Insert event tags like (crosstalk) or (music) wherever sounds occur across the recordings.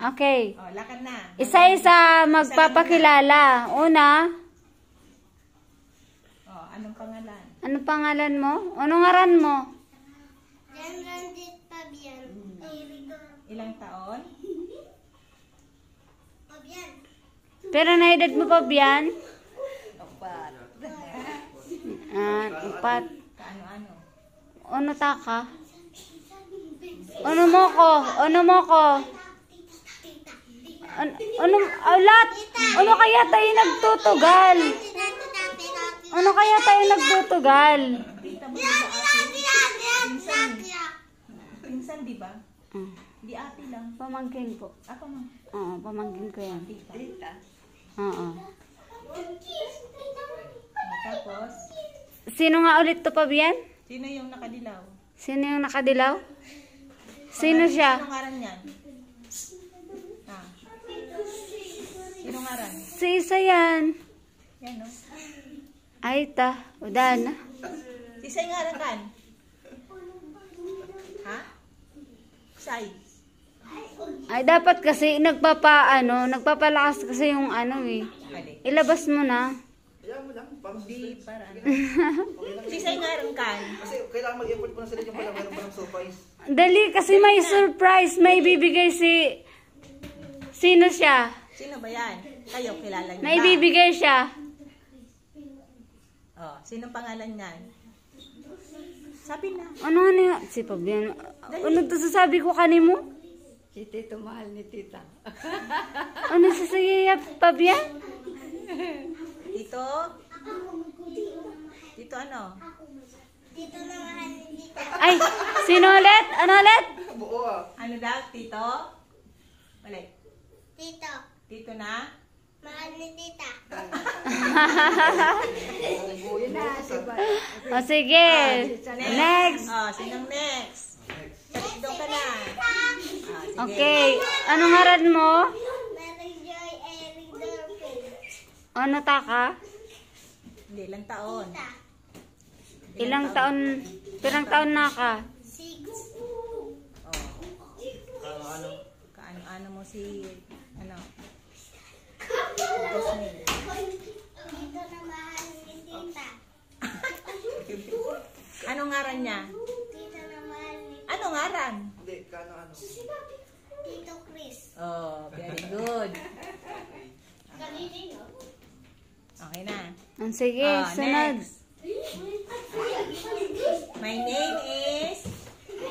Okay. Oh, lakad na. Isa-isa magpapakilala. Una, Oh, anong pangalan? ano pangalan mo? Ano ngaran mo? Jan Ranjit Pabian. Ilang taon? Pabian. Pero naedad mo pa biyan? Ah, upat. Kaano-ano? Ano ta ka? Ano mo ko? Ano mo ko? Ano, ano, alat? Ano kaya tayo nagtutugal? Ano kaya tayo nagtutugal? Pinsan, di ba? Ah, Di ate lang. pamangkin ko. Ako ma. Oo, pamangkin ko yan. Tita. Oo. Tapos, Sino nga ulit to pa biyan? sino yung nakadilaw? Sino yung nakadilaw? Sino siya? Sino ngaran yan? Ah. Sino ngaran? Si isa yan. Yan, no? Ay ta, uda na. Isay ngaran kan? Ha? Say. Ay dapat kasi nagpapa ano, nagpapalakas kasi yung ano eh. Ilabas mo na. Di, para ano. Sisay ngaran kan? Kasi kailangan mag-effort po na sila yung pala meron pa ng surprise. Dali kasi may surprise, may bibigay si Sino siya? Sino ba yan? Kayo, kilala niyo May ba? bibigay siya. Oh, sino pangalan niyan? Sabi na. Ano ano? Si Pabian. Ano to sasabi ko kanimo? Si Tito mahal ni Tita. (laughs) Ano sasaya Pabian? Tito? Tito ano? Dito na mahal ni Tita. Ay, sino ulit? Ano ulit? Buo. Ano daw, Tito? Ulit. Tito. Tito na? Mahal ni Tita. Yun na, si Ba. O sige. Next. Oh, sinong next? Next. Doon ka na. Ah, sige. Okay. Ano ngaran mo? Mary Joy Eric Dorfin. Ano ta ka? Hindi, ilang taon? Ilang taon, pirang taon na ka? Six. Oh, Ano, ano? kaano-ano mo si? Jasmine. Dito na mahal ni Tita. Anong ngaran niya? Dito na mahal ni Ano ngaran? Hindi, kano ano? Tito Chris. Oh, very good. Okay na. Ang sige, Ah, sunod. next. My name is...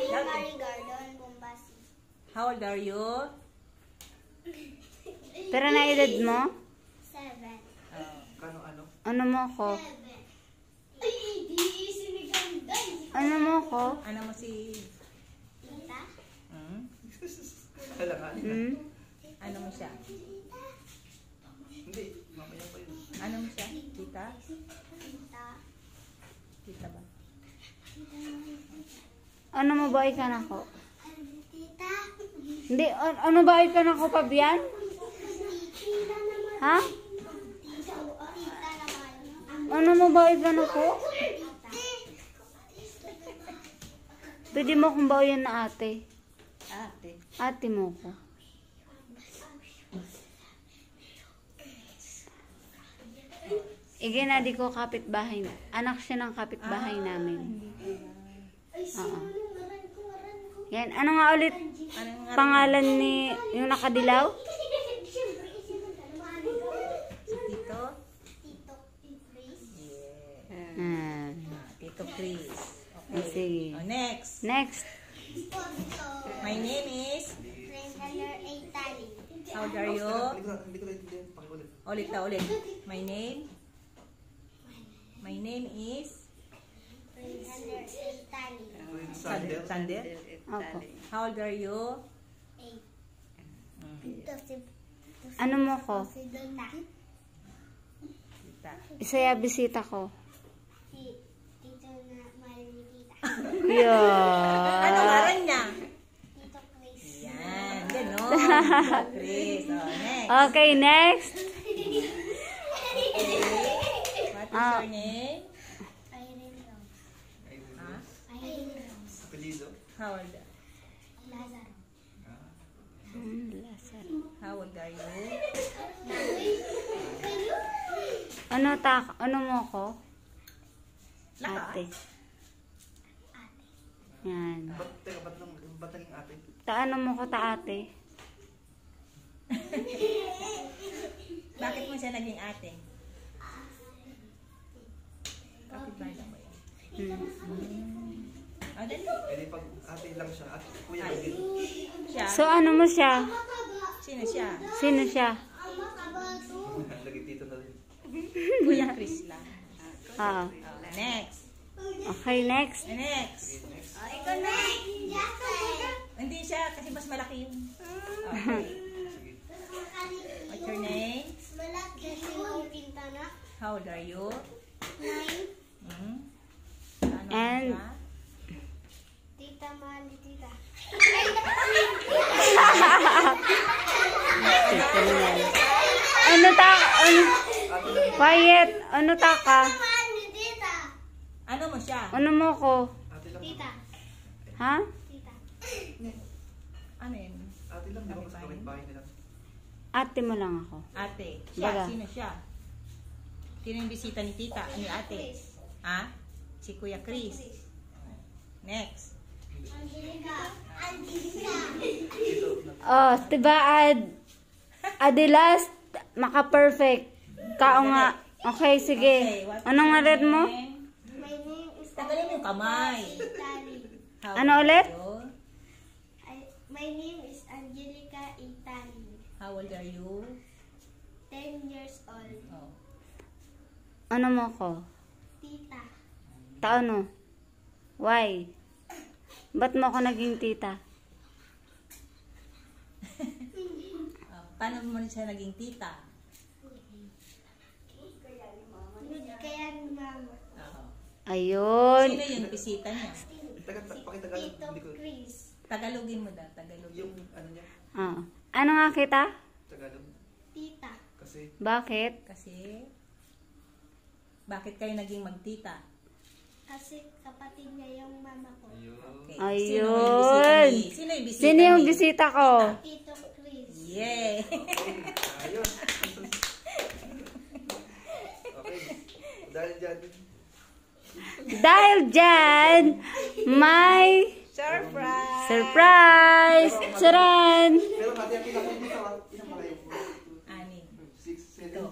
Mary Gordon Bombasi. How old are you? Pero na edad mo? Ano? Mo ko? Seven. Ay, di siniganday. Ano mo ko? Ano mo si... Tita? Hmm? Hmm? Ano mo siya? Hindi, mamaya pa yun. Ano mo siya? Tita? Tita. Tita ba? Ano mo ba ka na ko? Tita. Hindi, an- ano ba ka na ko pa biyan? Tita naman. Ha? Tita. Tita naman. Ano mo ba ka na ko? Pwede mo kong bayan na ate. Ate. Ate mo ko. Ige na di ko kapitbahay. Anak siya ng kapitbahay namin. Oo. Yan. Ano nga ulit Anong pangalan ni yung nakadilaw? Si Tito? Tito Chris. Yeah. Ah, Ah, Tito Chris. ah, sige. Oh, next. Next. My name is... Prisoner Itali. How are you? Ulit na ulit. My name? My name is... Prisoner Itali. Sander. Sander? How old are you? Eight. Ano mo ko? Si Donna. Tita. Isaya bisita ko. Si Tito na mahal Tita. Ano Yeah. ngaran niya? Tito Chris. Yan. Ganon. Tito Chris. Oh, next. Okay, next. What is Ah. your name? Irene Rose. Ha? Irene Rose. Apelido. How old? Lazaro. Hmm, Lazaro. How old are you? Ano ta ano mo ko? Lakas. Ate. Yan. Ba't, teka, ba't, ba't naging ate? Taano mo ko ta ate? Bakit mo siya naging ate? Kapit ba lang ba yan? Hmm. Ah, dali. Eh di pag ate lang siya, at kuya lang din. Siya? So ano mo siya? Sino siya? Sino siya? Lagi dito na rin. Kuya Chris lang. Oo. Oh, next. Okay, next. Next. Ikaw na. Hindi siya kasi mas malaki yun. Okay. What's your name? Malaki yung pintana. How old are you? Nine. Hmm? Ano And- siya? Tita, mahal ni tita. Ano ta? Ano? Quiet. Ano ta ka? Ano mo siya? Ano mo ko? Ha? Tita. Ano yun? Ate lang, di ba? Sa kapit bahay nila. Ate mo lang ako. Ate. Siya, Baga. sino siya? Sino yung bisita ni tita? Ano yung ate? Ha? Si Kuya Chris. Next. Angelica. Angelica. Oh, diba ad Adilas maka-perfect. Kao nga. Okay, sige. Okay, Anong nga mo? My name is Tagalin mo yung kamay. How Ano old ulit? I- My name is Angelica Itali. How old are you? 10 years old. Oh. Ano mo ko? Tita. Taano? Why? Ba't mo ako naging tita? Ah, paano mo siya naging tita? Kaya ni mama. Ayun. Sino yung bisita niya? Teka, ta- pakitagalog. Tito Hindi ko, Chris. Tagalogin mo daw. Tagalogin. yung ano niya, Ah. Ano nga kita? Tagalog. Tita. Kasi, Bakit? Kasi, bakit kayo naging magtita? Kasi kapatid niya yung mama ko. ayun. Ayun. Sino yung bisita? Sino yung bisita ko? Tito Chris. Yay! Ayun. (laughs) okay. Dahil dyan, Dahil dyan, may Surprise! surprise! Charan! Ani. Six, seven. Ito.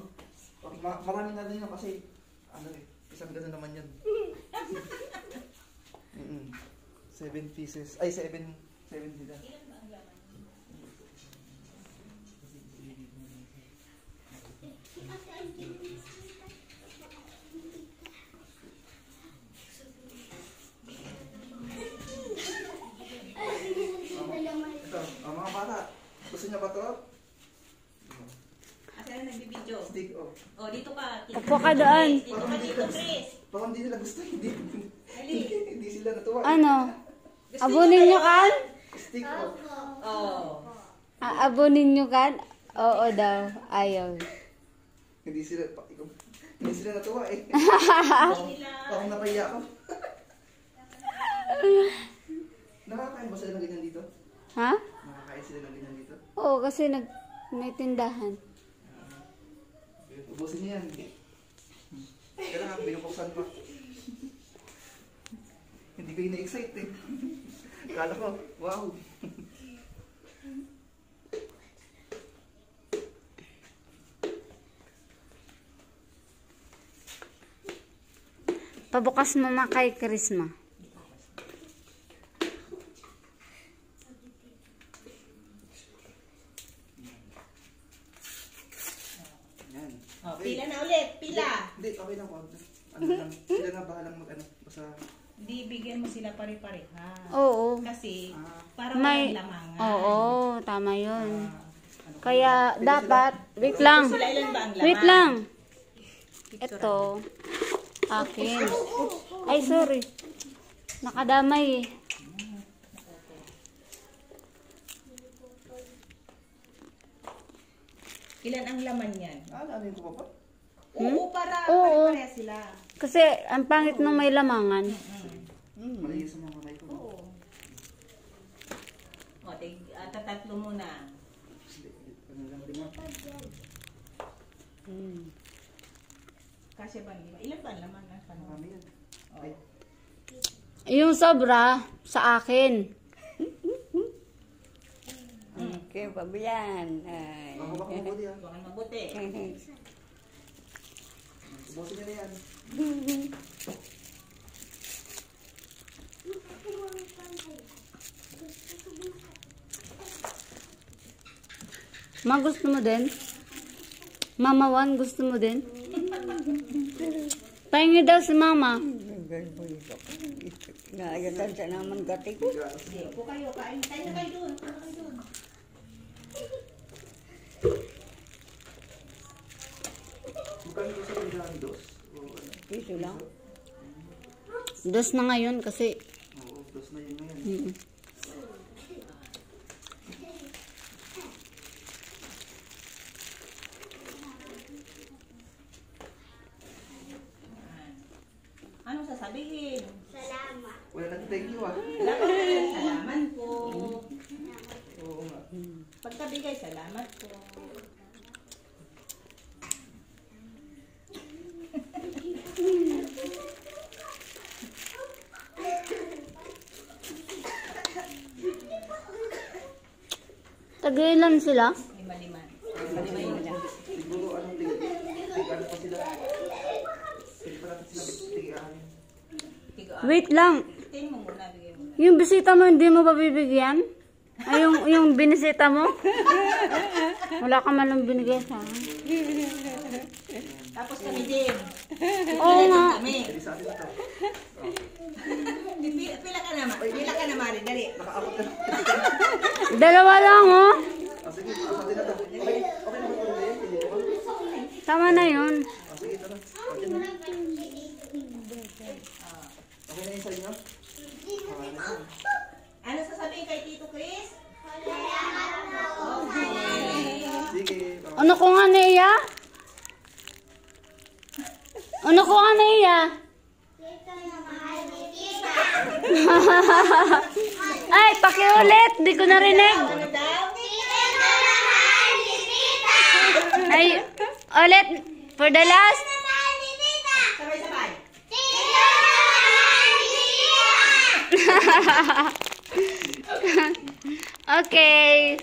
Okay, ma- marami na rin yun kasi, ano eh, isang gano'n naman yan. (laughs) Mm-mm. Seven pieces. Ay, seven. Seven sila. Ito, Gusto niya ba ito? Asa na nagbibideo? Stick off. Oh, dito ka. Tito Upo ka doon. Dito ka, Tito Chris. Parang hindi nila gusto. Hindi, Dali. (laughs) hindi sila natuwa. Ano? Abunin nyo kan? Stick off. Oh. Ah, abunin nyo kan? Oo daw. Ayaw. Hindi sila, pa- ikaw- hindi sila natuwa eh. Nila. Parang napahiya ako. Nakakain ba sila ng ganyan dito? Ha? Nakakain sila ng ganyan dito? Oo, kasi nag may tindahan. Ubusin niya yan. Kailangan binubuksan pa. Hindi ko ina-excite eh. Kala ko, wow. Pabukas mo ma kay Krisma. Yan. Oh, pila na ulit. Pila. Hindi, okay lang. wag. Ano lang, (laughs) sila na bahalang mag ano. Basta, Di bigyan mo sila pare-pareha. Oo. Kasi, ah, para May lamangan. Oo, tama 'yun. ano, Kaya dapat wait lang. Sila ilan ba ang laman? Wait lang. Ito akin. Ay, sorry. Nakadamay eh. Ilan ang laman yan? ah, ano ko pa pa? Oo, para Oo. pare-pareha sila. Kasi ang pangit nung may lamangan. Mm. Malinis sa mga kamay ko. Oo. O, tig, ah, tatatlo muna. Ano lang lima? Hmm. Kasi ba lima? Ilan ba ang laman ng kanon? Marami yan. Oh. Ay, Yung sobra, sa akin. Okay, pabiyan. Ay. Mahawak mo buti ah. Bukan mabuti. (laughs) Ubusin niyo na yan. Ma, gusto mo din? Mama Wan, gusto mo din? Pahingi daw si Mama. Naayatan siya naman gati ko. Sige, upo kayo. Kain tayo kayo doon. Upo kayo doon. Magkano ko sa pindahan dos? O ano? Piso lang. Dos na ngayon kasi. Oo, dos na yun ngayon. Mm. Anong sasabihin? Salamat. Wala nang thank you ah. Salamat po. Salamat po. Oo nga. Pagkabigay, salamat po. Tagilan sila. Lima-lima. Siguro anong tig... Tig ano pa sila? Wait lang. Yung bisita mo, hindi mo pa bibigyan? Ay, yung, yung binisita mo? Wala ka man lang binigay sa akin. Tapos kami din. Oo nga. Kami. Pila, ka naman. Pila ka naman rin. Dali. Dalawa lang, oh. Ah, sige, sa atin na to. Okay, okay naman ko na yan. Hindi ko. Tama na yun. Okay na. Yun sa inyo? Ano sasabihin kay Tito Chris? Ano ko nga naiya? Ano ko nga naiya? (laughs) Ay, pakiulit. Di ko narinig. Ano. Ay, ulit. For the last. Sabay-sabay. (laughs) Okay.